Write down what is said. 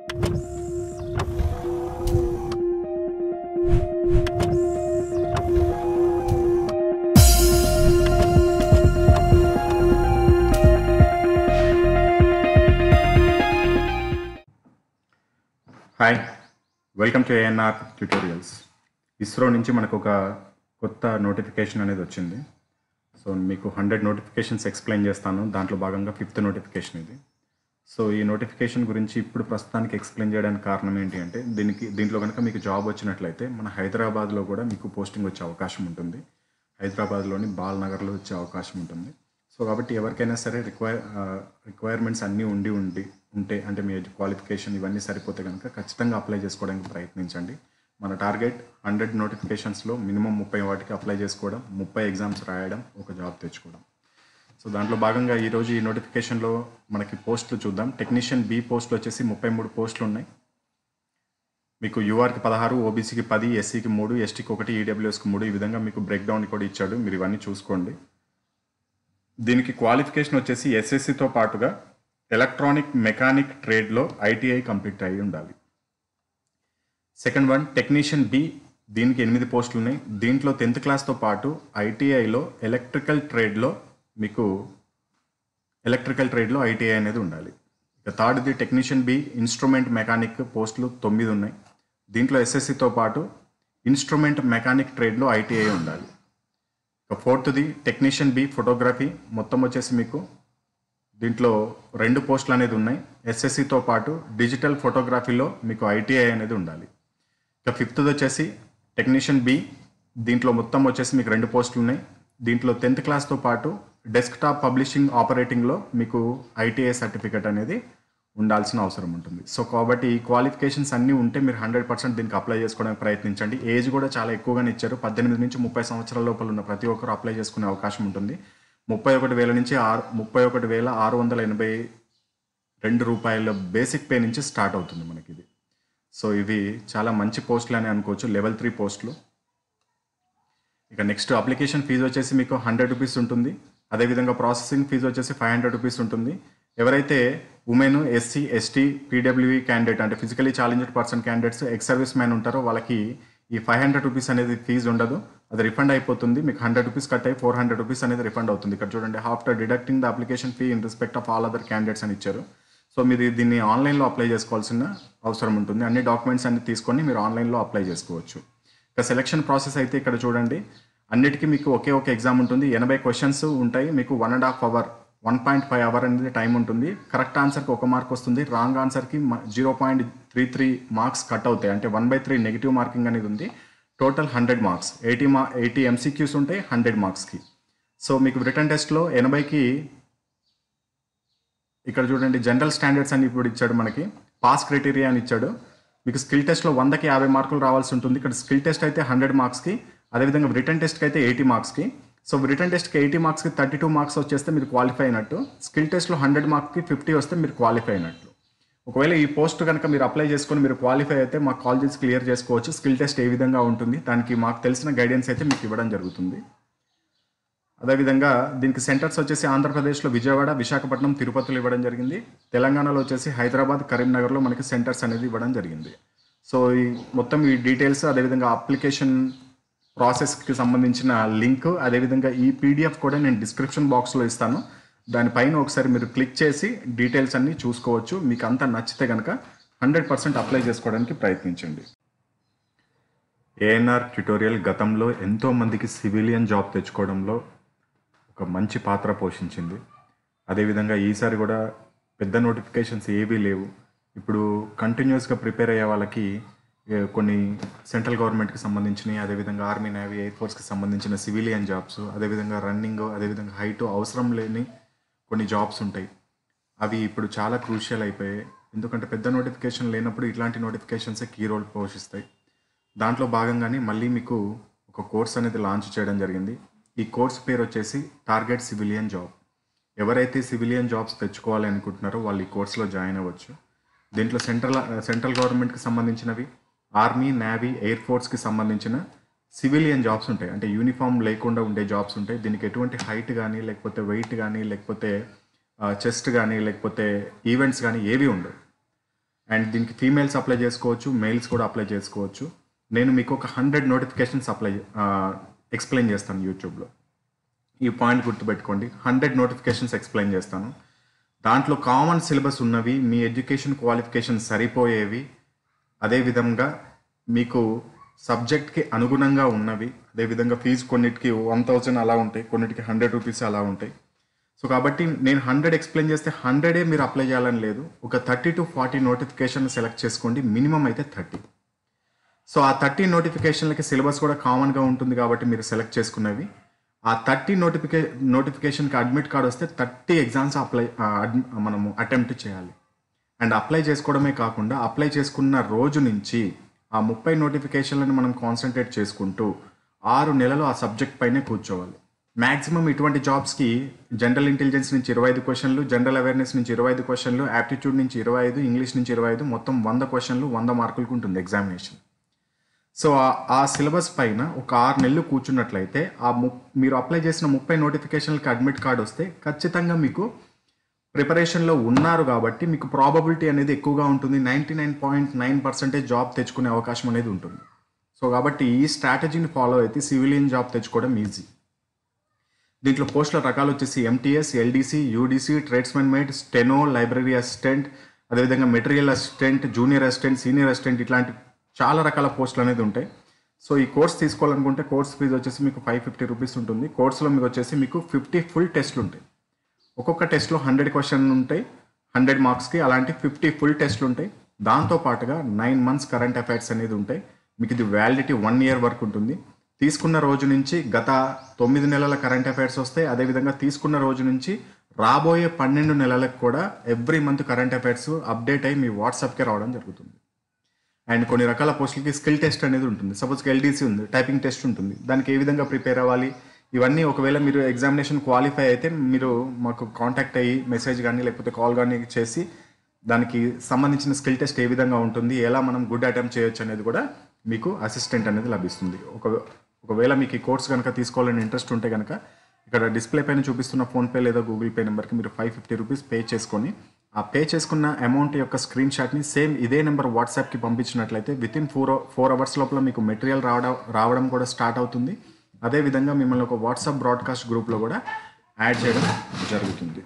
Hi welcome to ANR tutorials ISRO నుంచి మనకు ఒక కొత్త నోటిఫికేషన్ అనేది వచ్చింది. సో మీకు హండ్రెడ్ నోటిఫికేషన్స్ ఎక్స్ప్లెయిన్ చేస్తాను. దాంట్లో భాగంగా ఫిఫ్త్ నోటిఫికేషన్ ఇది. సో ఈ నోటిఫికేషన్ గురించి ఇప్పుడు ప్రస్తుతానికి ఎక్స్ప్లెయిన్ చేయడానికి కారణం ఏంటి అంటే దీనికి దీంట్లో కనుక మీకు జాబ్ వచ్చినట్లయితే మన హైదరాబాద్లో కూడా మీకు పోస్టింగ్ వచ్చే అవకాశం ఉంటుంది. హైదరాబాద్లోని బాల్నగర్లో వచ్చే అవకాశం ఉంటుంది. సో కాబట్టి ఎవరికైనా సరే రిక్వైర్ రిక్వైర్మెంట్స్ అన్నీ ఉండి ఉండి ఉంటే అంటే మీ క్వాలిఫికేషన్ ఇవన్నీ సరిపోతే కనుక ఖచ్చితంగా అప్లై చేసుకోవడానికి ప్రయత్నించండి. మన టార్గెట్ హండ్రెడ్ నోటిఫికేషన్స్లో మినిమం ముప్పై వాటికి అప్లై చేసుకోవడం ముప్పై ఎగ్జామ్స్ రాయడం ఒక జాబ్ తెచ్చుకోవడం. సో దాంట్లో భాగంగా ఈరోజు ఈ నోటిఫికేషన్లో మనకి పోస్టులు చూద్దాం. టెక్నీషియన్ బి పోస్టులు వచ్చేసి ముప్పై మూడు పోస్టులు ఉన్నాయి. మీకు యూఆర్కి పదహారు ఓబీసీకి పది ఎస్సీకి మూడు ఎస్టీకి ఒకటి ఈడబ్ల్యూఎస్కి మూడు ఈ విధంగా మీకు బ్రేక్ డౌన్ కూడా ఇచ్చాడు. మీరు ఇవన్నీ చూసుకోండి. దీనికి క్వాలిఫికేషన్ వచ్చేసి ఎస్ఎస్సితో పాటుగా ఎలక్ట్రానిక్ మెకానిక్ ట్రేడ్లో ఐటీఐ కంప్లీట్ అయి ఉండాలి. సెకండ్ వన్ టెక్నీషియన్ బి దీనికి ఎనిమిది పోస్టులు ఉన్నాయి. దీంట్లో టెన్త్ క్లాస్తో పాటు ఐటీఐలో ఎలక్ట్రికల్ ట్రేడ్లో మీకు ఎలక్ట్రికల్ ట్రేడ్లో ఐటీఐ అనేది ఉండాలి. ఇక థర్డ్ది టెక్నీషియన్ బి ఇన్స్ట్రుమెంట్ మెకానిక్ పోస్టులు తొమ్మిది ఉన్నాయి. దీంట్లో ఎస్ఎస్సితో పాటు ఇన్స్ట్రుమెంట్ మెకానిక్ ట్రేడ్లో ఐటీఐ ఉండాలి. ఇక ఫోర్త్ది టెక్నీషియన్ బి ఫోటోగ్రఫీ మొత్తం వచ్చేసి మీకు దీంట్లో రెండు పోస్టులు అనేది ఉన్నాయి. ఎస్ఎస్సితో పాటు డిజిటల్ ఫోటోగ్రఫీలో మీకు ఐటీఐ అనేది ఉండాలి. ఇక ఫిఫ్త్ది వచ్చేసి టెక్నీషియన్ బి దీంట్లో మొత్తం వచ్చేసి మీకు రెండు పోస్టులు ఉన్నాయి. దీంట్లో టెన్త్ క్లాస్తో పాటు డెస్క్టాప్ పబ్లిషింగ్ ఆపరేటింగ్లో మీకు ఐటీఐ సర్టిఫికేట్ అనేది ఉండాల్సిన అవసరం ఉంటుంది. సో కాబట్టి ఈ క్వాలిఫికేషన్స్ అన్నీ ఉంటే మీరు హండ్రెడ్ పర్సెంట్ దీనికి అప్లై చేసుకోవడానికి ప్రయత్నించండి. ఏజ్ కూడా చాలా ఎక్కువగానే ఇచ్చారు. పద్దెనిమిది నుంచి ముప్పై సంవత్సరాల లోపల ఉన్న ప్రతి ఒక్కరు అప్లై చేసుకునే అవకాశం ఉంటుంది. ముప్పై ఒకటి వేల నుంచి ఆరు ముప్పై ఒకటి వేల ఆరు వందల ఎనభై రెండు రూపాయల బేసిక్ పే నుంచి స్టార్ట్ అవుతుంది మనకి ఇది. సో ఇవి చాలా మంచి పోస్టులు అని అనుకోవచ్చు. లెవెల్ త్రీ పోస్టులు ఇక నెక్స్ట్ అప్లికేషన్ ఫీజు వచ్చేసి మీకు హండ్రెడ్ రూపీస్ ఉంటుంది. అదేవిధంగా ప్రాసెసింగ్ ఫీజు వచ్చేసి ఫైవ్ హండ్రెడ్ రూపీస్ ఉంటుంది. ఎవరైతే women SC ST PWE candidate అంటే physically challenged person candidates ex service man ఉంటారో వాళ్ళకి ఈ ఫైవ్ హండ్రెడ్ రూపీస్ అనేది ఫీజు ఉండదు. అది రిఫండ్ అయిపోతుంది. మీకు హండ్రెడ్ రూపీస్ కట్ అయ్యి ఫోర్ హండ్రెడ్ రూపీస్ అనేది రిఫండ్ అవుతుంది. ఇక్కడ చూడండి after deducting the application fee in respect of all other candidates అని ఇచ్చారు. సో మీరు దీన్ని ఆన్లైన్లో అప్లై చేసుకోవాల్సిన అవసరం ఉంటుంది. అన్ని డాక్యుమెంట్స్ అన్ని తీసుకొని మీరు ఆన్లైన్లో అప్లై చేసుకోవచ్చు. ఇక సెలక్షన్ ప్రాసెస్ అయితే ఇక్కడ చూడండి. అన్నిటికీ మీకు ఒకే ఒక ఎగ్జామ్ ఉంటుంది. ఎనభై క్వశ్చన్స్ ఉంటాయి. మీకు one and half hour one point five hour అనేది టైం ఉంటుంది. కరెక్ట్ ఆన్సర్కి ఒక మార్క్ వస్తుంది. Wrong ఆన్సర్కి zero point three three marks cut అవుతాయి. అంటే one by three negative marking అనేది ఉంది. టోటల్ హండ్రెడ్ మార్క్స్ ఎయిటీ మా ఎయిటీ ఎంసీక్యూస్ ఉంటాయి. హండ్రెడ్ మార్క్స్కి సో మీకు రిటర్న్ టెస్ట్లో ఎనభైకి ఇక్కడ చూడండి జనరల్ స్టాండర్డ్స్ అని ఇప్పుడు ఇచ్చాడు మనకి. పాస్ క్రైటీరియా అని ఇచ్చాడు. మీకు స్కిల్ టెస్ట్లో వందకి యాభై మార్కులు రావాల్సి ఉంటుంది. ఇక్కడ స్కిల్ టెస్ట్ అయితే హండ్రెడ్ మార్క్స్కి అదేవిధంగా రిటర్న్ టెస్ట్కి అయితే ఎయిటీ మార్క్స్కి సో రిటర్న్ టెస్ట్కి ఎయిటీ మార్క్స్కి థర్టీ టూ మార్క్స్ వచ్చేస్తే మీరు క్వాలిఫై అయినట్టు. స్కిల్ టెస్ట్లో హండ్రెడ్ మార్క్స్కి ఫిఫ్టీ వస్తే మీరు క్వాలిఫై అయినట్లు ఒకవేళ ఈ పోస్ట్ కనుక మీరు అప్లై చేసుకొని మీరు క్వాలిఫై అయితే మాకు కాల్ చేసి క్లియర్ చేసుకోవచ్చు. స్కిల్ టెస్ట్ ఏ విధంగా ఉంటుంది? దానికి మాకు తెలిసిన గైడెన్స్ అయితే మీకు ఇవ్వడం జరుగుతుంది. అదేవిధంగా దీనికి సెంటర్స్ వచ్చేసి ఆంధ్రప్రదేశ్లో విజయవాడ విశాఖపట్నం తిరుపతిలో ఇవ్వడం జరిగింది. తెలంగాణలో వచ్చేసి హైదరాబాద్ కరీంనగర్లో మనకి సెంటర్స్ అనేది ఇవ్వడం జరిగింది. సో ఈ మొత్తం ఈ డీటెయిల్స్ అదేవిధంగా అప్లికేషన్ ప్రాసెస్కి సంబంధించిన లింక్ అదేవిధంగా ఈ పీడిఎఫ్ కూడా నేను డిస్క్రిప్షన్ బాక్స్లో ఇస్తాను. దానిపైన ఒకసారి మీరు క్లిక్ చేసి డీటెయిల్స్ అన్నీ చూసుకోవచ్చు. మీకు అంతా నచ్చితే కనుక హండ్రెడ్ పర్సెంట్ అప్లై చేసుకోవడానికి ప్రయత్నించండి. ఏఎన్ఆర్ ట్యుటోరియల్ గతంలో ఎంతోమందికి సివిలియన్ జాబ్ తెచ్చుకోవడంలో ఒక మంచి పాత్ర పోషించింది. అదేవిధంగా ఈసారి కూడా పెద్ద నోటిఫికేషన్స్ ఏవీ లేవు. ఇప్పుడు కంటిన్యూస్గా ప్రిపేర్ అయ్యే వాళ్ళకి కొన్ని సెంట్రల్ గవర్నమెంట్కి సంబంధించినవి అదేవిధంగా ఆర్మీ నేవీ ఎయిర్ ఫోర్స్కి సంబంధించిన సివిలియన్ జాబ్స్ అదేవిధంగా రన్నింగ్ అదేవిధంగా హైట్ అవసరం లేని కొన్ని జాబ్స్ ఉంటాయి. అవి ఇప్పుడు చాలా క్రూషియల్ అయిపోయాయి. ఎందుకంటే పెద్ద నోటిఫికేషన్ లేనప్పుడు ఇట్లాంటి నోటిఫికేషన్సే కీ రోల్ పోషిస్తాయి. దాంట్లో భాగంగానే మళ్ళీ మీకు ఒక కోర్స్ అనేది లాంచ్ చేయడం జరిగింది. ఈ కోర్స్ పేరు వచ్చేసి టార్గెట్ సివిలియన్ జాబ్. ఎవరైతే సివిలియన్ జాబ్స్ తెచ్చుకోవాలి అనుకుంటున్నారో వాళ్ళు ఈ కోర్సులో జాయిన్ అవ్వచ్చు. దీంట్లో సెంట్రల్ సెంట్రల్ గవర్నమెంట్కి సంబంధించినవి ఆర్మీ నేవీ ఎయిర్ ఫోర్స్కి సంబంధించిన సివిలియన్ జాబ్స్ ఉంటాయి. అంటే యూనిఫామ్ లేకుండా ఉండే జాబ్స్ ఉంటాయి. దీనికి ఎటువంటి హైట్ కానీ లేకపోతే వెయిట్ కానీ లేకపోతే చెస్ట్ కానీ లేకపోతే ఈవెంట్స్ కానీ ఏవి ఉండవు. అండ్ దీనికి ఫీమేల్స్ అప్లై చేసుకోవచ్చు మేల్స్ కూడా అప్లై చేసుకోవచ్చు. నేను మీకు ఒక హండ్రెడ్ నోటిఫికేషన్స్ అప్లై ఎక్స్ప్లెయిన్ చేస్తాను యూట్యూబ్లో. ఈ పాయింట్ గుర్తుపెట్టుకోండి. హండ్రెడ్ నోటిఫికేషన్స్ ఎక్స్ప్లెయిన్ చేస్తాను. దాంట్లో కామన్ సిలబస్ ఉన్నవి మీ ఎడ్యుకేషన్ క్వాలిఫికేషన్ సరిపోయేవి అదేవిధంగా మీకు సబ్జెక్ట్కి అనుగుణంగా ఉన్నవి అదేవిధంగా ఫీజు కొన్నిటికి వన్ థౌజండ్ అలా ఉంటాయి కొన్నిటికి హండ్రెడ్ రూపీస్ అలా ఉంటాయి. సో కాబట్టి నేను హండ్రెడ్ ఎక్స్ప్లెయిన్ చేస్తే హండ్రెడే మీరు అప్లై చేయాలని లేదు. ఒక thirty to forty notification select చేసుకోండి మినిమం అయితే థర్టీ. సో ఆ థర్టీ నోటిఫికేషన్లకి సిలబస్ కూడా కామన్గా ఉంటుంది కాబట్టి మీరు సెలెక్ట్ చేసుకున్నవి. ఆ థర్టీ నోటిఫికే నోటిఫికేషన్కి అడ్మిట్ కార్డ్ వస్తే థర్టీ ఎగ్జామ్స్ అప్లై అడ్మి- మనము అటెంప్ట్ చేయాలి. అండ్ అప్లై చేసుకోవడమే కాకుండా అప్లై చేసుకున్న రోజు నుంచి ఆ ముప్పై నోటిఫికేషన్లను మనం కాన్సన్ట్రేట్ చేసుకుంటూ ఆరు నెలలు ఆ సబ్జెక్ట్ పైనే కూర్చోవాలి. మ్యాక్సిమం ఇటువంటి జాబ్స్కి జనరల్ ఇంటెలిజెన్స్ నుంచి ఇరవై ఐదు క్వశ్చన్లు జనరల్ అవేర్నెస్ నుంచి ఇరవై ఐదు క్వశ్చన్లు యాప్టిట్యూడ్ నుంచి ఇరవై ఐదు ఇంగ్లీష్ నుంచి ఇరవై ఐదు మొత్తం వంద క్వశ్చన్లు వంద మార్కులకు ఉంటుంది ఎగ్జామినేషన్. సో ఆ- సిలబస్ పైన ఒక ఆరు నెలలు కూర్చున్నట్లయితే ఆ ము మీరు అప్లై చేసిన ముప్పై నోటిఫికేషన్లకి అడ్మిట్ కార్డ్ వస్తే ఖచ్చితంగా మీకు ప్రిపరేషన్లో ఉన్నారు కాబట్టి మీకు ప్రాబబిలిటీ అనేది ఎక్కువగా ఉంటుంది. Ninety nine point nine percentage job తెచ్చుకునే అవకాశం అనేది ఉంటుంది. సో కాబట్టి ఈ స్ట్రాటజీని ఫాలో అయితే సివిలియన్ జాబ్ తెచ్చుకోవడం ఈజీ దీంట్లో పోస్టుల రకాలు వచ్చేసి MTS LDC UDC tradesmen mate steno library assistant అదేవిధంగా material assistant junior assistant senior assistant ఇట్లాంటి చాలా రకాల పోస్టులు అనేది ఉంటాయి. సో ఈ కోర్స్ తీసుకోవాలనుకుంటే కోర్స్ ఫీజు వచ్చేసి మీకు ఫైవ్ ఫిఫ్టీ రూపీస్ ఉంటుంది. కోర్సులో మీకు వచ్చేసి మీకు ఫిఫ్టీ ఫుల్ టెస్ట్లు ఉంటాయి. ఒక్కొక్క టెస్ట్లో హండ్రెడ్ క్వశ్చన్ ఉంటాయి హండ్రెడ్ మార్క్స్కి అలాంటి ఫిఫ్టీ ఫుల్ టెస్ట్లు ఉంటాయి. దాంతో పాటుగా నైన్ మంత్స్ కరెంట్ అఫైర్స్ అనేది ఉంటాయి. మీకు ఇది వ్యాలిడిటీ వన్ ఇయర్ వరకు ఉంటుంది. తీసుకున్న రోజు నుంచి గత తొమ్మిది నెలల కరెంట్ అఫైర్స్ వస్తాయి. అదేవిధంగా తీసుకున్న రోజు నుంచి రాబోయే పన్నెండు నెలలకు కూడా every month current affairs update అయ్యి మీ వాట్సాప్కే రావడం జరుగుతుంది. అండ్ కొన్ని రకాల పోస్టులకి స్కిల్ టెస్ట్ అనేది ఉంటుంది. సపోజ్ ఎల్డీసీ ఉంది టైపింగ్ టెస్ట్ ఉంటుంది. దానికి ఏ విధంగా ప్రిపేర్ అవ్వాలి? ఇవన్నీ ఒకవేళ మీరు ఎగ్జామినేషన్ క్వాలిఫై అయితే మీరు మాకు కాంటాక్ట్ అయ్యి మెసేజ్ కానీ లేకపోతే కాల్ కానీ చేసి దానికి సంబంధించిన స్కిల్ టెస్ట్ ఏ విధంగా ఉంటుంది ఎలా మనం గుడ్ అటెంప్ట్ చేయొచ్చు అనేది కూడా మీకు అసిస్టెంట్ అనేది లభిస్తుంది. ఒక ఒకవేళ మీకు ఈ కోర్స్ కనుక తీసుకోవాలని ఇంట్రెస్ట్ ఉంటే కనుక ఇక్కడ డిస్ప్లే పైన చూపిస్తున్న ఫోన్పే లేదా గూగుల్ పే నెంబర్కి మీరు ఫైవ్ ఫిఫ్టీ రూపీస్ పే చేసుకొని ఆ పే చేసుకున్న అమౌంట్ యొక్క స్క్రీన్ షాట్ని సేమ్ ఇదే నెంబర్ వాట్సాప్కి పంపించినట్లయితే within four four hours లోపల మీకు మెటీరియల్ రావడం రావడం కూడా స్టార్ట్ అవుతుంది. అదేవిధంగా మిమ్మల్ని ఒక వాట్సాప్ బ్రాడ్కాస్ట్ గ్రూప్లో కూడా యాడ్ చేయడం జరుగుతుంది.